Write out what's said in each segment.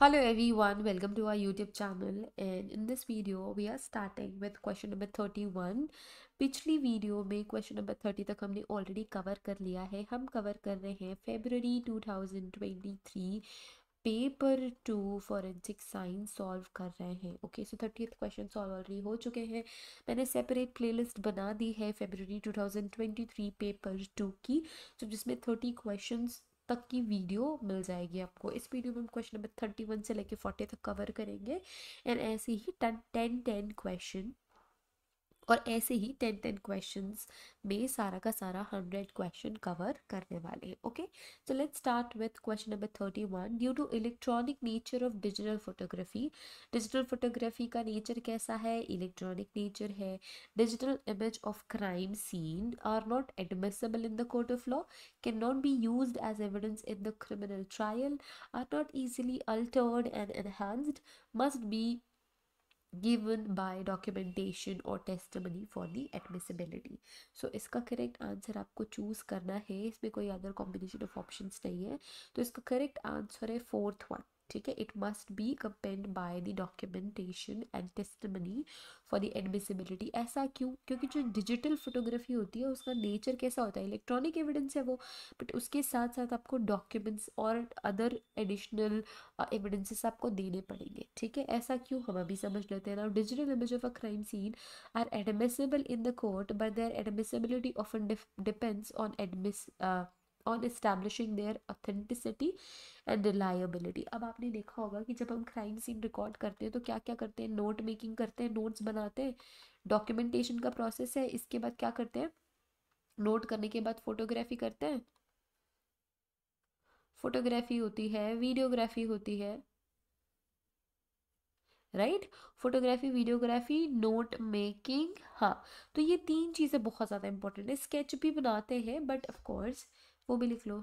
Hello everyone, welcome to our YouTube channel. And in this video we are starting with question number 31 पिछली video में question number 30 तक हमने already cover कर लिया है। हम कवर कर रहे हैं February 2023 paper two forensic science solve कर रहे हैं। Okay so thirty question solve already हो चुके हैं। मैंने सेपरेट प्लेलिस्ट बना दी है फेबररी 2023 पेपर टू की। तो जिसमें थर्टी क्वेश्चंस तक की वीडियो मिल जाएगी आपको। इस वीडियो में हम क्वेश्चन नंबर थर्टी वन से लेकर फोर्टी तक कवर करेंगे। एंड ऐसे ही टेन टेन टेन क्वेश्चन और ऐसे ही टेन टेन क्वेश्चन में सारा का सारा हंड्रेड क्वेश्चन कवर करने वाले हैं okay so let's start with question number thirty one due to electronic nature of digital photography digital photography का नेचर कैसा है? इलेक्ट्रॉनिक नेचर है. Digital image of crime scene are not admissible in the court of law can not be use as evidence in the criminal trial are not easily altered and enhanced must be given by documentation or testimony for the admissibility. So, इसका correct answer आपको choose करना है। इसमें कोई other combination of options नहीं है। तो इसका करेक्ट आंसर है फोर्थ वन ठीक है? It must be companied by the documentation and testimony for the admissibility ऐसा क्यों? क्योंकि जो डिजिटल फोटोग्राफी होती है, उसका नेचर कैसा होता है? इलेक्ट्रॉनिक एविडेंस है वो बट उसके साथ साथ आपको डॉक्यूमेंट्स और अदर एडिशनल एविडेंसेस आपको देने पड़ेंगे। ठीक है? ऐसा क्यों? हम अभी समझ लेते हैं। ना digital image of a crime scene are admissible in the court but their admissibility often depends on एडमिस on establishing their authenticity and reliability अब आपने देखा होगा कि जब हम क्राइम सीन रिकॉर्ड करते हैं तो क्या क्या करते हैं? नोट मेकिंग करते हैं नोट्स बनाते हैं डॉक्यूमेंटेशन का प्रोसेस है, इसके बाद क्या करते हैं? नोट करने के बाद फोटोग्राफी करते हैं। फोटोग्राफी होती है वीडियोग्राफी होती है। Right photography videography note making हाँ। तो ये तीन चीज़ें बहुत ज़्यादा इंपॉर्टेंट है। स्केच भी बनाते हैं बट ऑफ़ कोर्स वो भी लिख लो।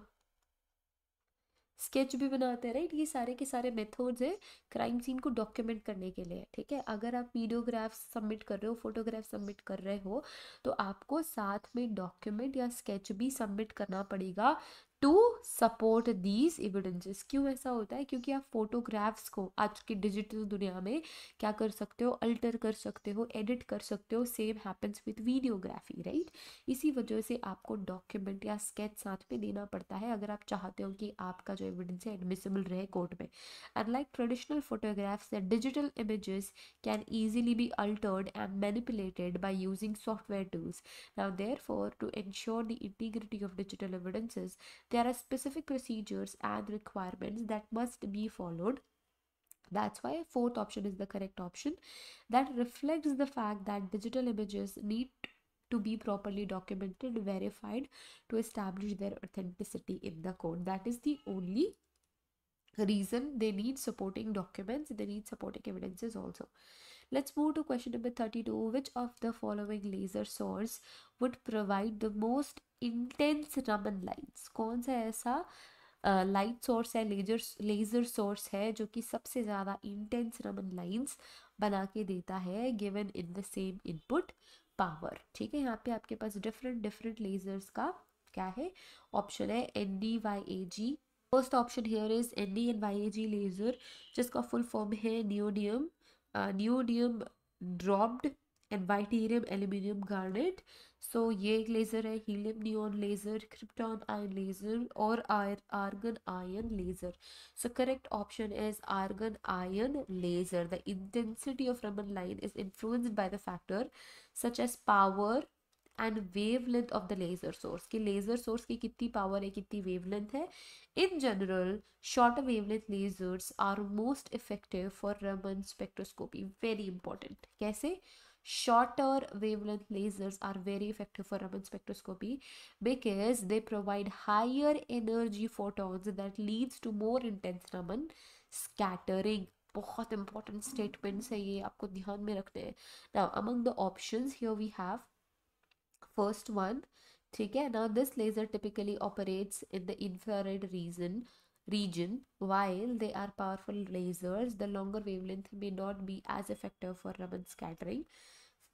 स्केच भी बनाते हैं, राइट? ये सारे के सारे मेथड्स है क्राइम सीन को डॉक्यूमेंट करने के लिए, ठीक है? अगर आप वीडियोग्राफ सबमिट कर रहे हो फोटोग्राफ सबमिट कर रहे हो तो आपको साथ में डॉक्यूमेंट या स्केच भी सबमिट करना पड़ेगा। टू सपोर्ट दीज एविडेंसेस क्यों ऐसा होता है? क्योंकि आप फोटोग्राफ्स को आज की डिजिटल दुनिया में क्या कर सकते हो? अल्टर कर सकते हो? एडिट कर सकते हो? Same happens with videography right इसी वजह से आपको डॉक्यूमेंट या स्केच साथ में देना पड़ता है अगर आप चाहते हो कि आपका जो एविडेंस है एडमिसिबल रहे कोर्ट में। And like traditional photographs digital images can easily be altered and manipulated by using software tools now therefore to ensure the integrity of digital evidences there are specific procedures and requirements that must be followed. That's why fourth option is the correct option. That reflects the fact that digital images need to be properly documented verified to establish their authenticity in the code. That is the only reason they need supporting documents. They need supporting evidences also. Let's move to question number 32 which of the following laser source would provide the most intense Raman lights कौन सा ऐसा light uh, source है laser laser source है जो कि सबसे ज़्यादा intense Raman lines बना के देता है given in the same input power ठीक है यहाँ पे आपके पास डिफरेंट डिफरेंट लेजर्स का क्या है? ऑप्शन है N D Y A G first option here is N D N Y A G laser जिसका फुल फॉर्म है neodymium neodymium dropped and yttrium aluminium garnet so ये एक लेज़र है helium neon laser krypton ion laser और आयर argon ion laser so correct option is argon ion laser the intensity of Raman line is influenced by the factor such as power and wave length of the laser source कि laser source की कितनी power है, कितनी wave length है? In general short wave length lasers are most effective for Raman spectroscopy very important कैसे? shorter wavelength lasers are very effective for Raman spectroscopy because they provide higher energy photons that leads to more intense Raman scattering बहुत important statements है ये आपको ध्यान में रखने हैं now among the options here we have first one ठीक है now this laser typically operates in the infrared region region while they are powerful lasers the longer wavelength may not be as effective for Raman scattering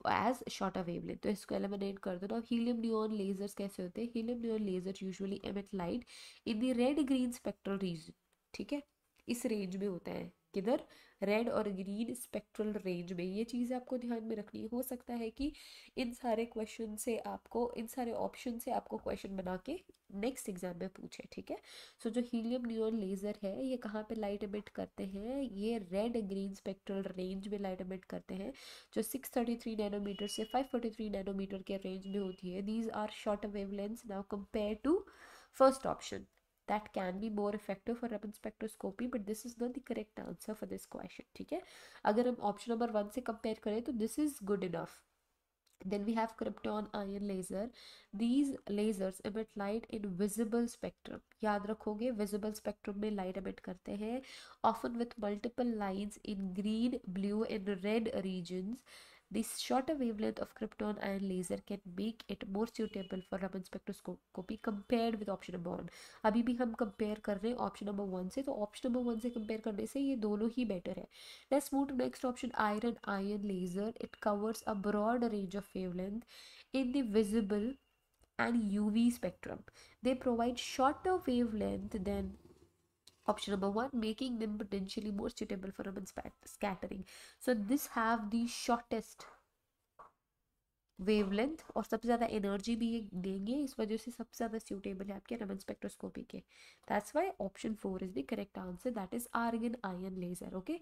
as shorter wavelength. तो इसको eliminate कर दो ना helium neon lasers कैसे होते हैं helium neon lasers usually emit light in the red green spectral region. ठीक है इस रेंज में होता है किधर? रेड और ग्रीन स्पेक्ट्रल रेंज में। ये चीज़ आपको ध्यान में रखनी हो। सकता है कि इन सारे क्वेश्चन से आपको इन सारे ऑप्शन से आपको क्वेश्चन बना के नेक्स्ट एग्ज़ाम में पूछे ठीक है? सो so, जो हीलियम न्यून लेज़र है ये कहाँ पे लाइट एमिट करते हैं? ये रेड ग्रीन स्पेक्ट्रल रेंज में लाइट एमिट करते हैं जो 633 नैनोमीटर से 543 नैनोमीटर के रेंज में होती है। These are short wavelength now compare to first option that can be more effective for Raman spectroscopy but this is not the correct answer for this question ठीक है अगर हम ऑप्शन नंबर वन से compare करें तो this is good enough then we have krypton ion laser these lasers emit light in visible spectrum याद रखोगे visible spectrum में light emit करते हैं often with multiple lines in green blue and red regions This shorter wavelength of krypton ion laser can make it more suitable for Raman spectroscopy compared with option number one. अभी भी हम compare कर रहे हैं option number one से तो option number one से compare करने से ये दोनों ही better है. Let's move to next option iron ion laser. It covers a broad range of wavelength in the visible and UV spectrum. They provide shorter wavelength than option number one making them potentially more suitable for Raman scattering. So this have the shortest wavelength और सबसे ज़्यादा energy भी ये देंगे, इस वजह से सबसे ज़्यादा सूटेबल है आपके रमन स्पेक्ट्रोस्कोपी के। That's why option four is the correct answer that is argon ion laser okay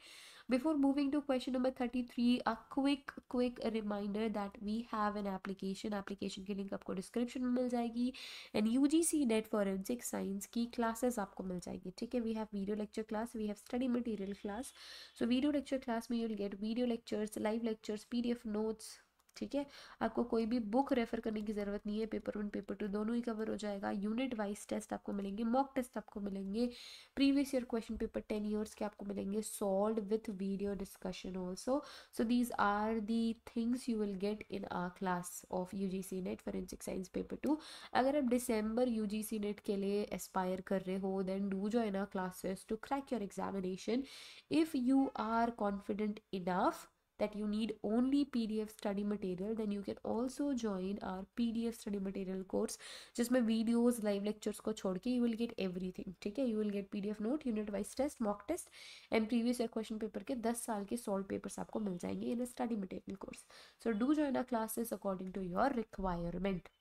before moving to question number thirty three a quick quick reminder that we have an application application की link आपको description में मिल जाएगी and U G C NET forensic science की classes आपको मिल जाएगी, ठीक है? We have video lecture class we have study material class so video lecture class में you'll get video lectures live lectures P D F notes ठीक है? आपको कोई भी बुक रेफर करने की ज़रूरत नहीं है पेपर वन पेपर टू दोनों ही कवर हो जाएगा। यूनिट वाइज टेस्ट आपको मिलेंगे मॉक टेस्ट आपको मिलेंगे। Previous year question paper ten years के आपको मिलेंगे solve with video discussion also so these are the things you will get in our class of U G C NET forensic science paper two अगर आप December U G C NET के लिए aspire कर रहे हो then do join our classes to crack your examination if you are confident enough that you need only PDF study material then you can also join our PDF study material course जिसमें videos live lectures को छोड़ के you will get everything ठीक है you will get PDF note unit wise test mock test and previous year question paper के 10 साल के solved papers आपको मिल जाएँगे in a study material course so do join our classes according to your requirement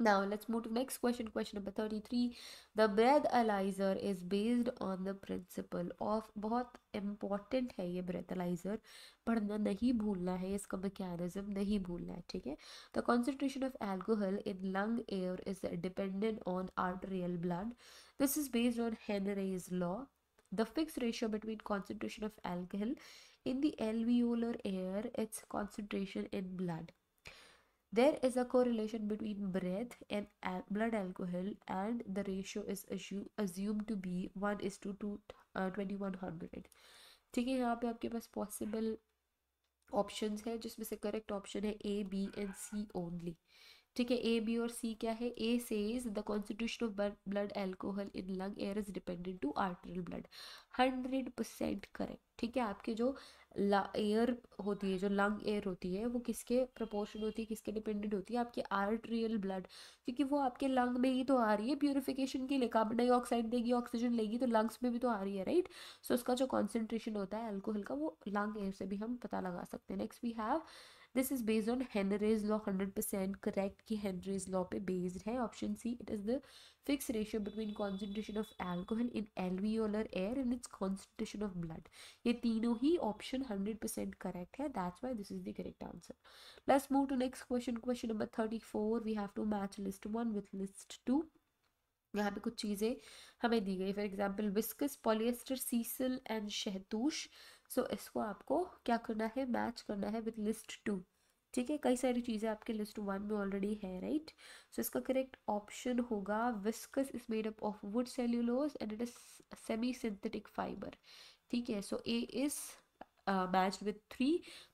Now let's move to next question. Question number 33. The breathalyzer is based on the principle of बहुत important है ये breathalyzer पढ़ना नहीं भूलना है इसका mechanism नहीं भूलना है ठीक है The concentration of alcohol in lung air is dependent on arterial blood. This is based on Henry's law. The fixed ratio between concentration of alcohol in the alveolar air its concentration in blood. There is a correlation between breath and blood alcohol and the ratio is assumed to be 1 is to 2 uh, 2100 ठीक है यहाँ पे आपके पास possible options हैं जिसमें से correct option है A B and C only ठीक है ए बी और सी क्या है? A says the constitution of blood alcohol in lung air is dependent to arterial blood hundred percent correct ठीक है? आपके जो एयर होती है जो लंग एयर होती है वो किसके प्रपोर्शन होती है किसके डिपेंडेंट होती है? आपके आर्टरियल ब्लड क्योंकि वो आपके लंग में ही तो आ रही है प्यूरिफिकेशन के लिए कार्बन डाइऑक्साइड देगी ऑक्सीजन लेगी तो लंग्स में भी तो आ रही है राइट सो so, उसका जो कॉन्सेंट्रेशन होता है एल्कोहल का वो लंग एयर से भी हम पता लगा सकते हैं। Next we have this is based on Henry's law hundred percent correct कि हेनरीज लॉ पे बेस्ड है। Option C it is the fix ratio between concentration of alcohol in alveolar air and its concentration of blood ये तीनों ही option hundred percent correct है। That's why this is the correct answer let's move to next question question number thirty four we have to match list one with list two यहाँ पे कुछ चीज़ें हमें दी गई। For example viscose polyester sisal and shahtoosh. So so, इसको आपको क्या करना है? मैच करना है विद लिस्ट टू ठीक है? कई सारी चीज़ें आपके लिस्ट वन में ऑलरेडी है राइट सो इसका करेक्ट ऑप्शन होगा viscose is made up of wood cellulose and it is semi synthetic fibre ठीक है? So A is match with three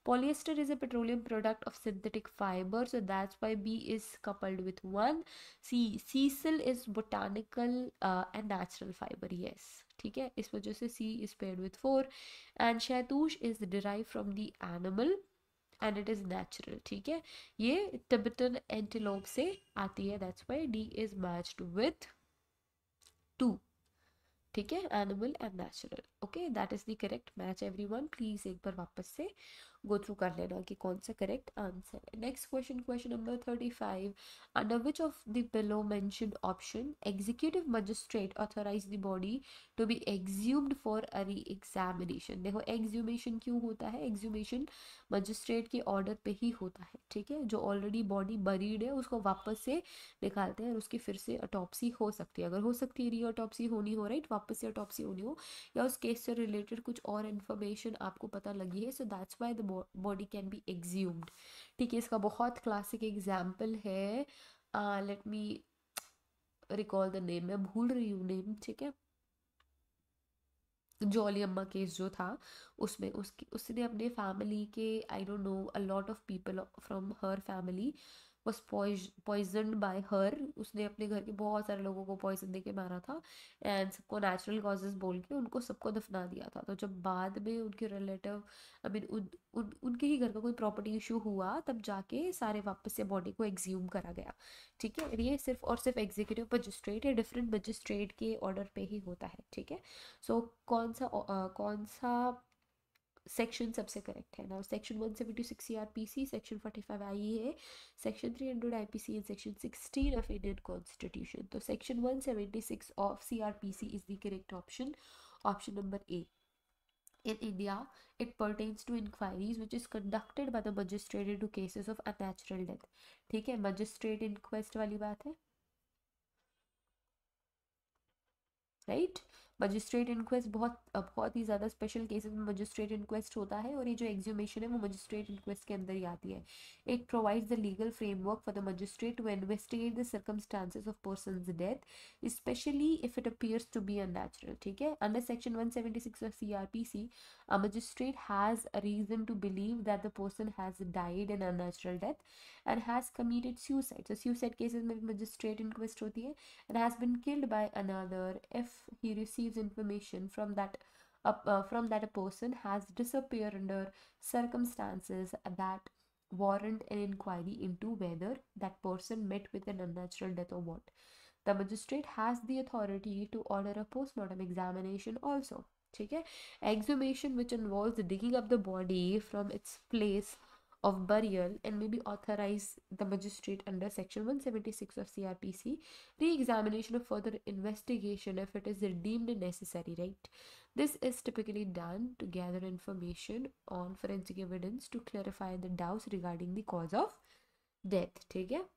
polyester is a petroleum product of synthetic fibre so that's why B is coupled with one C sisal is botanical and natural fibre yes ठीक है? इस वजह से C is paired with four and shahtoosh is derive from the animal and it is natural ठीक है? ये Tibetan antelope से आती है that's why D is match with two ठीक है? Animal and natural okay that is the correct match everyone please एक बार वापस से गो थ्रू कर लेना कि कौन सा करेक्ट आंसर है। Next question question number thirty five under which of the below mentioned option executive magistrate authorize the body to be exhumed for a re examination देखो एग्ज्यूमेशन क्यों होता है? एग्ज्यूमेशन मजिस्ट्रेट के ऑर्डर पे ही होता है, ठीक है? जो ऑलरेडी बॉडी बरीड है, उसको वापस से निकालते हैं और उसकी फिर से अटॉप्सी हो सकती है। अगर हो सकती है री अटॉप्सी होनी हो राइट वापस से अटॉप्सी होनी हो, या उस केस से रिलेटेड कुछ और इन्फॉर्मेशन आपको पता लगी है so that's why the body can be exhumed ठीक है, इसका बहुत क्लासिक एग्ज़ाम्पल है let me recall the name मैं भूल रही हूँ नेम ठीक है? जॉली अम्मा केस जो था, उसमें उसकी, उसने अपने फैमिली के I don't know a lot of people from her family was poison by her उसने अपने घर के बहुत सारे लोगों को पॉइजन दे के मारा था एंड सबको नेचुरल कॉजेज बोल के उनको सबको दफना दिया था। तो जब बाद में उनके रिलेटिव आई मीन उन, उन उनके ही घर का कोई प्रॉपर्टी इशू हुआ तब जाके सारे वापस से बॉडी को एग्ज्यूम करा गया। ठीक है? ये सिर्फ़ और सिर्फ़ एग्जीक्यूटिव मजिस्ट्रेट या डिफरेंट मजिस्ट्रेट के ऑर्डर पे ही होता है। ठीक है? सो so, कौन सा uh, कौन सा सेक्शन सबसे करेक्ट है। ना section one seventy six C R P C section forty five I A section three hundred I P C and section sixteen of Indian constitution तो section one seventy six of C R P C is the correct option option number A In India, it pertains to inquiries which is conducted by the magistrate into cases of unnatural death. ठीक है? Magistrate inquest वाली बात है? Right magistrate inquest बहुत बहुत ही ज़्यादा special cases में मजिस्ट्रेट इंक्वेस्ट होता है और ये जो एग्जीमेशन है वो मजिस्ट्रेट इंक्वेस्ट के अंदर ही आती है। It provides the legal framework for the magistrate to investigate the circumstances of person death specially if it appears to be unnatural ठीक है? Under section one seventy six of C R P C a magistrate has a reason to believe that the person has died in unnatural death and has committed suicide so suicide cases में magistrate inquest होती है and has been killed by another if he receives information from that uh, uh, from that a person has disappeared under circumstances that warrant an inquiry into whether that person met with an unnatural death or what the magistrate has the authority to order a postmortem examination also ठीक है exhumation which involves digging up the body from its place of burial and may be authorized the magistrate under section 176 of crpc re-examination of further investigation if it is deemed necessary right? This is typically done to gather information on forensic evidence to clarify the doubts regarding the cause of death take care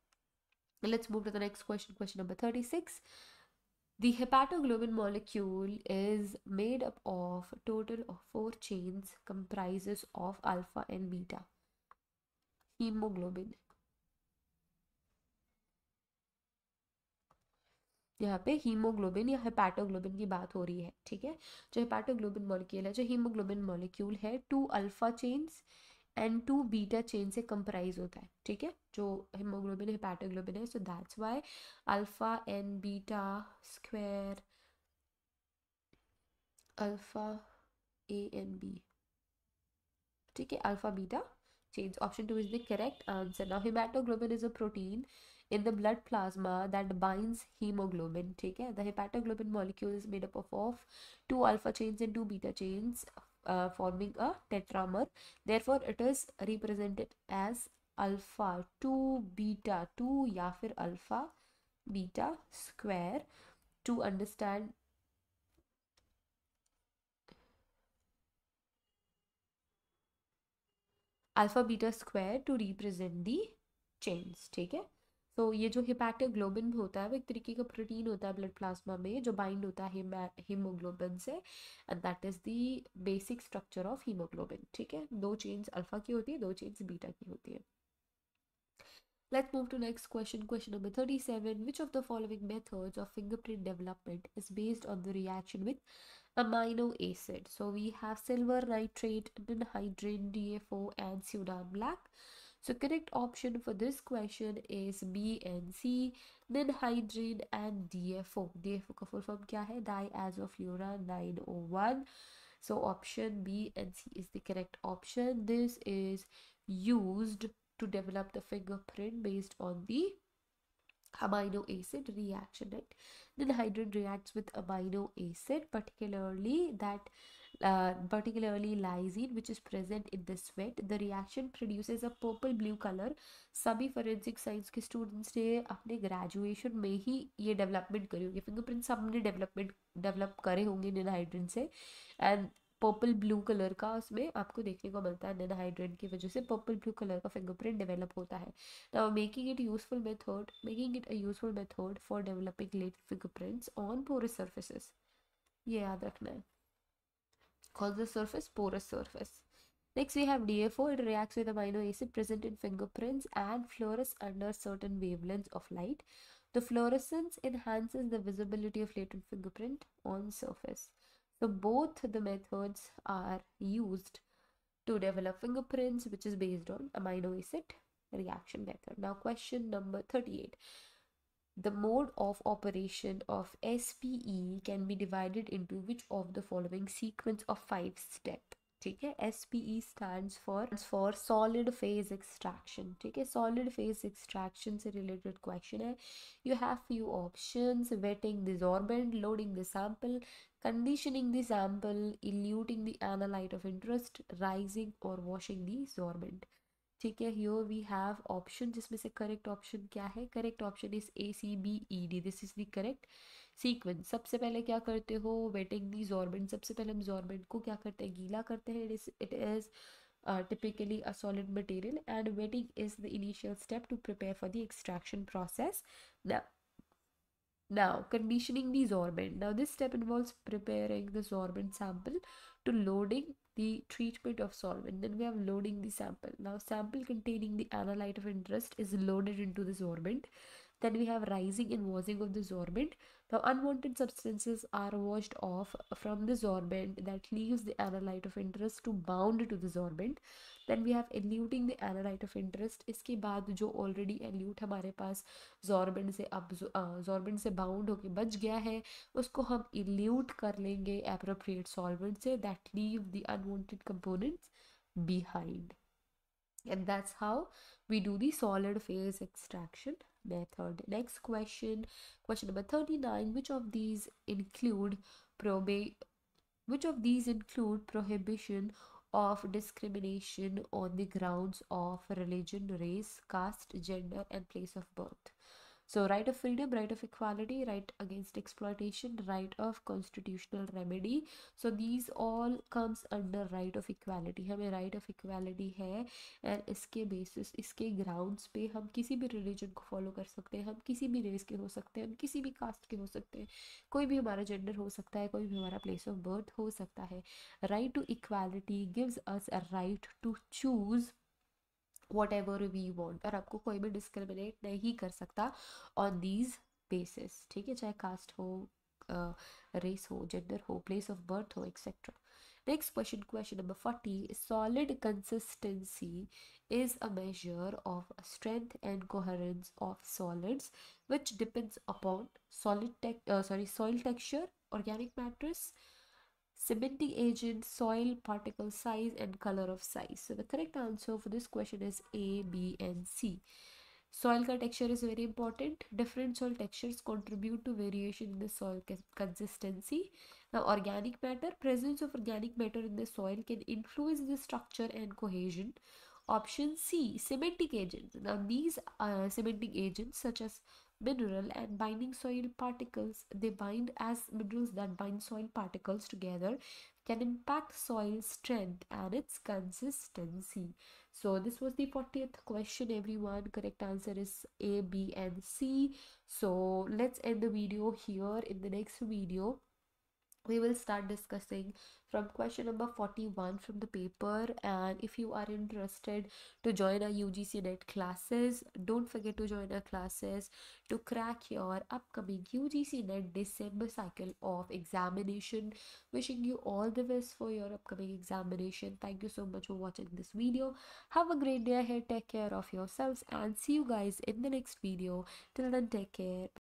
let's move to the next question question number 36 the hepatoglobin molecule is made up of total of four chains comprises of alpha and beta. Haemoglobin यहाँ पे haemoglobin या हेपाटोग्लोबिन की बात हो रही है, ठीक है? जो हेपाटोग्लोबिन मॉलिक्यूल है, जो हीमोग्लोबिन मॉलिक्यूल है two alpha chains and two beta chain से कंप्राइज होता है, ठीक है? जो हीमोग्लोबिन हेपाटोग्लोबिन है so that's why alpha and beta square alpha A and B ठीक है? Alpha beta chains. Option 2 is the correct answer. Now, hematoglobin is a protein in the blood plasma that binds hemoglobin. ठीक है The hepatoglobin molecule is made up of, of two alpha chains and two beta chains uh, forming a tetramer. Therefore, it is represented as alpha 2 beta 2 या फिर alpha beta square to understand alpha beta square to represent the chains ठीक है तो ये जो हिपैटोग्लोबिन होता है, वो एक तरीके का प्रोटीन होता है ब्लड प्लाज्मा में, जो बाइंड होता है हीमोग्लोबिन से and that is the basic structure of haemoglobin ठीक है दो चेन्स अल्फ़ा की होती है, दो चेन्स बीटा की होती है Let's move to next question. Question number 37. Which of the following methods of fingerprint development is based on the reaction with amino acid? So we have silver nitrate, anhydrine, DFO and Sudan black. So correct option for this question is B and C, ninhydrine and DFO. DFO का full form क्या है? Diazofluorine 901. So option B and C is the correct option. This is used to develop the fingerprint based on the amino acid reaction right then hydrogen reacts with amino acid particularly that uh, particularly lysine which is present in the sweat the reaction produces a purple blue color सभी forensic science के students ने अपने graduation में ही ये development करी होगी fingerprint सबने development develop करे होंगे निनहाइड्रेन से and पर्पल ब्लू कलर का उसमें आपको देखने को मिलता है निनहाइड्रेन की वजह से पर्पल ब्लू कलर का फिंगरप्रिंट डेवलप होता है। Now making it useful method making it a useful method for developing late fingerprints on porous surfaces ये याद रखना है। The surface porous surface next we have D it reacts with amino acid present in fingerprints and fluoresces under certain wavelengths of light the fluorescence enhances the visibility of latent fingerprint on surface so both the methods are used to develop fingerprints, which is based on amino acid reaction method. Now, question number 38. The mode of operation of SPE can be divided into which of the following sequence of five steps? ठीक है? S P E stand for for solid phase extraction ठीक है? Solid phase extraction से related question है। You have few option wetting the sorbent loading the sample conditioning the sample, eluting the analyte of interest, rising or washing the sorbent. ठीक है? Here we have option जिसमें से correct option क्या है? Correct option is A C B E D this is the correct sequence सबसे पहले क्या करते हो वेटिंग दी जॉर्बेंट सबसे पहले हम जॉर्बेंट को क्या करते हैं गीला करते हैं it is typically a solid material and wetting is the initial step to prepare for the extraction process now now, conditioning the sorbent. Now, this step involves preparing the sorbent sample to loading the treatment of solvent. Then we have loading the sample. Now, sample containing the analyte of interest is loaded into the sorbent. Then we have rising and washing of the sorbent. Now, unwanted substances are washed off from the sorbent that leaves the analyte of interest to bound to the sorbent. Then we have eluting the analyte of interest. इसके बाद जो already elute हमारे पास sorbent से अब sorbent से bound होके बच गया है उसको हम elute कर लेंगे appropriate solvent से that leave the unwanted components behind. And that's how we do the solid phase extraction method. Next question, question number 39. Which of these include probe which of these include prohibition of discrimination on the grounds of religion, race, caste, gender, and place of birth? So right of freedom, right of equality, right against exploitation, right of constitutional remedy. So these all comes under right of equality. हमें right of equality है and इसके basis इसके grounds पे हम किसी भी religion को follow कर सकते हैं हम किसी भी race के हो सकते हैं हम किसी भी caste के हो सकते हैं कोई भी हमारा gender हो सकता है कोई भी हमारा place of birth हो सकता है right to equality gives us a right to choose whatever we want और आपको कोई भी डिस्क्रिमिनेट नहीं कर सकता ऑन दीज बेसिस ठीक है? चाहे कास्ट हो रेस हो जेंडर हो प्लेस ऑफ़ बर्थ हो etcetera next question question number forty solid consistency is a measure of strength and coherence of solids which depends upon solid sorry soil texture organic matters cementing agent, soil particle size and color of size. So the correct answer for this question is A, B and C. Soil texture is very important. Different soil textures contribute to variation in the soil consistency. Now organic matter, presence of organic matter in the soil can influence the structure and cohesion. Option C, cementing agents. Now these uh, cementing agents such as mineral and binding soil particles. They bind as minerals that bind soil particles together can impact soil strength and its consistency. So this was the 40th question everyone. Correct answer is a b and c. So let's end the video here. In the next video we will start discussing from question number 41 from the paper. And if you are interested to join our UGC net classes don't forget to join our classes to crack your upcoming UGC net December cycle of examination. Wishing you all the best for your upcoming examination. Thank you so much for watching this video. Have a great day ahead. Take care of yourselves and see you guys in the next video. Till then take care